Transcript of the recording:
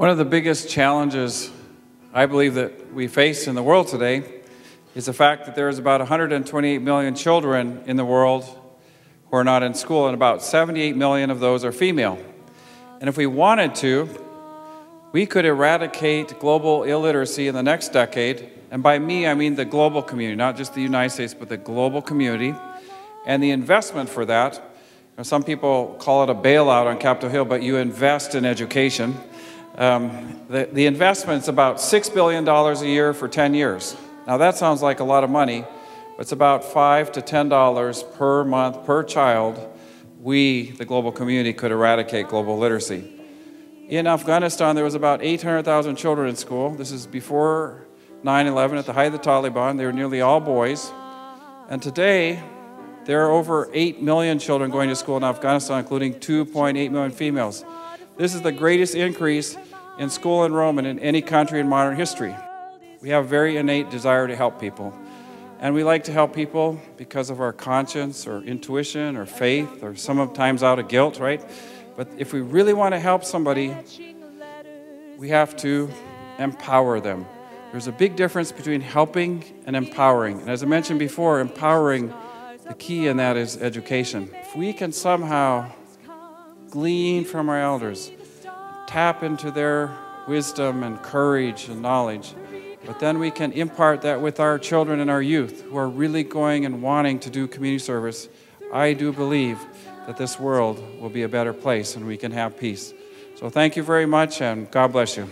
One of the biggest challenges I believe that we face in the world today is the fact that there's about 128 million children in the world who are not in school, and about 78 million of those are female. And if we wanted to, we could eradicate global illiteracy in the next decade. And by me, I mean the global community, not just the United States, but the global community. And the investment for that, some people call it a bailout on Capitol Hill, but you invest in education. Um, the, the is about $6 billion a year for 10 years. Now that sounds like a lot of money, but it's about 5 to $10 per month per child. We, the global community, could eradicate global literacy. In Afghanistan, there was about 800,000 children in school. This is before 9 11, at the height of the Taliban. They were nearly all boys. And today, there are over 8 million children going to school in Afghanistan, including 2.8 million females. This is the greatest increase in school enrollment in any country in modern history. We have a very innate desire to help people. And we like to help people because of our conscience or intuition or faith or sometimes out of guilt, right? But if we really want to help somebody, we have to empower them. There's a big difference between helping and empowering. And as I mentioned before, empowering, the key in that is education. If we can somehow glean from our elders, tap into their wisdom and courage and knowledge. But then we can impart that with our children and our youth who are really going and wanting to do community service. I do believe that this world will be a better place and we can have peace. So thank you very much and God bless you.